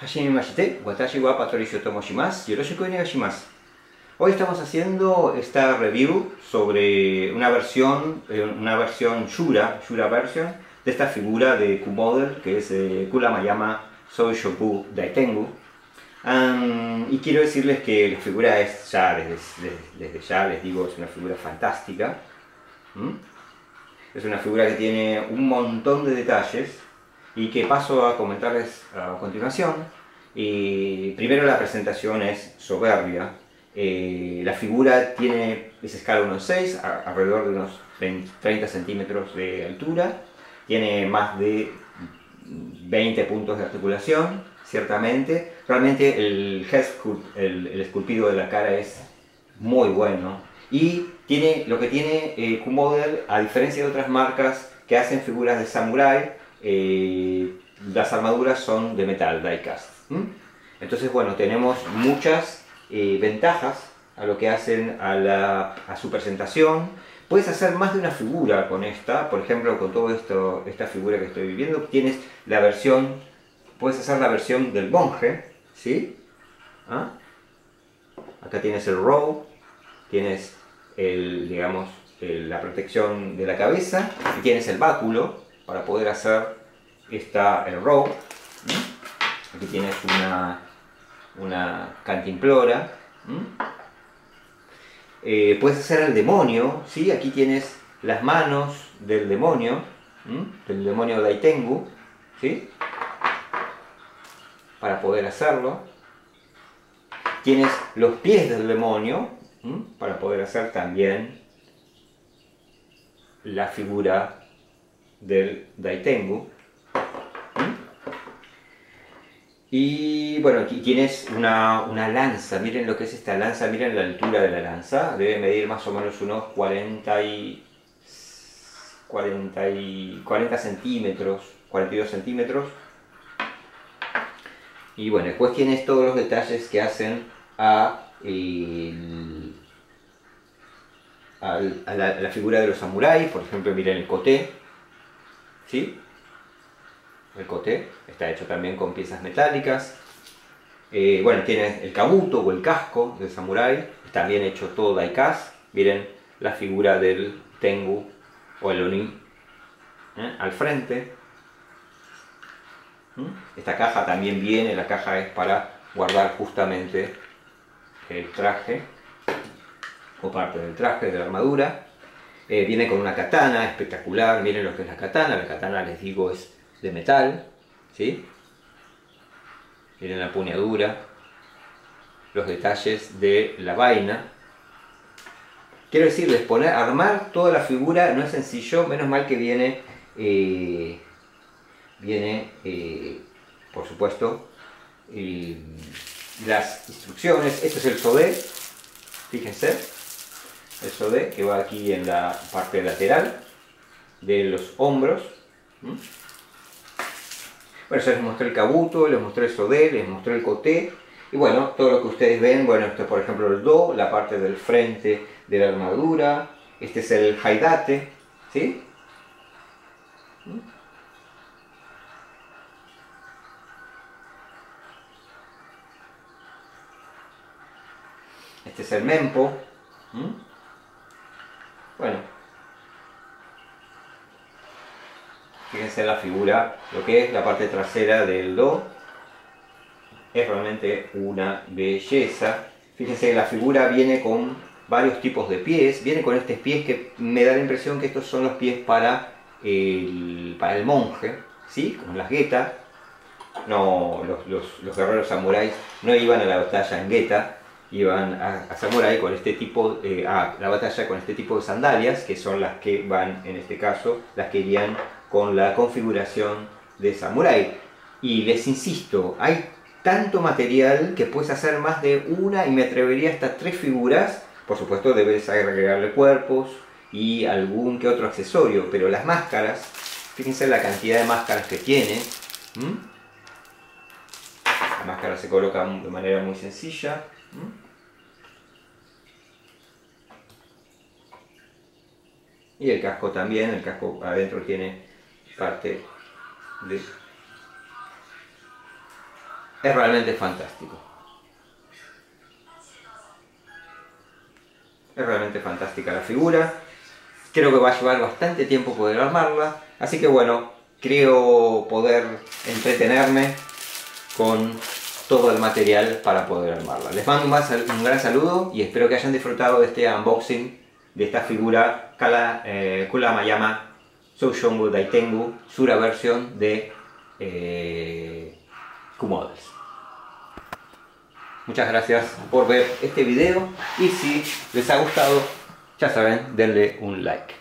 Hashimimashite, watashi wa Patricio Tomoshimasu, yoroshiku onegaishimasu. Hoy estamos haciendo esta review sobre una versión, eh, una versión Shura, Shura version, de esta figura de Q-Model que es eh, Kuramayama Soishoku Daitengu. Um, y quiero decirles que la figura es ya, desde, desde, ya les digo, es una figura fantástica. ¿Mm? Es una figura que tiene un montón de detalles y que paso a comentarles a continuación. Primero la presentación es soberbia. Eh, la figura tiene, es escala 1.6, alrededor de unos 30 centímetros de altura. Tiene más de 20 puntos de articulación, ciertamente. Realmente el, el, el esculpido de la cara es muy bueno. Y tiene, lo que tiene eh, Q-Model, a diferencia de otras marcas que hacen figuras de samurai, eh, las armaduras son de metal, diecast. Entonces, bueno, tenemos muchas eh, ventajas a lo que hacen a, su presentación. Puedes hacer más de una figura con esta, por ejemplo, con toda esta figura que estoy viviendo, tienes la versión, puedes hacer la versión del monje, ¿sí? ¿Ah? Acá tienes el row, tienes el, digamos, la protección de la cabeza y tienes el báculo, para poder hacer esta, el row. Aquí tienes una, una cantimplora. Eh, puedes hacer el demonio, ¿sí? aquí tienes las manos del demonio, del demonio Daitengu, ¿sí? para poder hacerlo. Tienes los pies del demonio, para poder hacer también la figura del Daitengu. Y bueno, aquí tienes una, lanza, miren lo que es esta lanza, miren la altura de la lanza, debe medir más o menos unos 40, y, 40, y, 40 centímetros, 42 centímetros. Y bueno, después tienes todos los detalles que hacen a, a, la, figura de los samuráis, por ejemplo, miren el coté, ¿sí? El coté está hecho también con piezas metálicas. Eh, bueno, tiene el kabuto o el casco del samurái, también hecho todo diecast. Miren la figura del tengu o el oni ¿eh? al frente. ¿Mm? Esta caja también viene, la caja es para guardar justamente el traje o parte del traje de la armadura. Eh, viene con una katana espectacular, miren lo que es la katana, la katana les digo es de metal, ¿sí? Miren la puñadura, los detalles de la vaina. Quiero decirles, poner, armar toda la figura no es sencillo, menos mal que viene, eh, viene, eh, por supuesto, las instrucciones. Este es el sodé, fíjense, el sodé que va aquí en la parte lateral de los hombros. Bueno, ya les mostré el kabuto, les mostré el sodé, les mostré el coté. Y bueno, todo lo que ustedes ven, bueno, esto es por ejemplo el do, la parte del frente de la armadura. Este es el haidate, ¿sí? Este es el mempo. Bueno, fíjense la figura, lo que es la parte trasera del Do, es realmente una belleza. Fíjense que la figura viene con varios tipos de pies, viene con estos pies que me da la impresión que estos son los pies para el, para el monje, ¿sí? Como las guetas. No, los, guerreros samuráis no iban a la batalla en gueta, iban a, a Samurai con este tipo, eh, a la batalla con este tipo de sandalias, que son las que van, en este caso, las que irían con la configuración de Samurai. Y les insisto, hay tanto material que puedes hacer más de una y me atrevería hasta tres figuras. Por supuesto debes agregarle cuerpos y algún que otro accesorio, pero las máscaras, fíjense la cantidad de máscaras que tiene. La máscara se coloca de manera muy sencilla. Y el casco también, el casco adentro tiene parte de... Es realmente fantástico. Es realmente fantástica la figura. Creo que va a llevar bastante tiempo poder armarla. Así que bueno, creo poder entretenerme con todo el material para poder armarla. Les mando un, gran saludo y espero que hayan disfrutado de este unboxing de esta figura Kala, eh, Kulamayama Soushongu Daitengu Sura versión de eh. Muchas gracias por ver este video y si les ha gustado, ya saben, denle un like.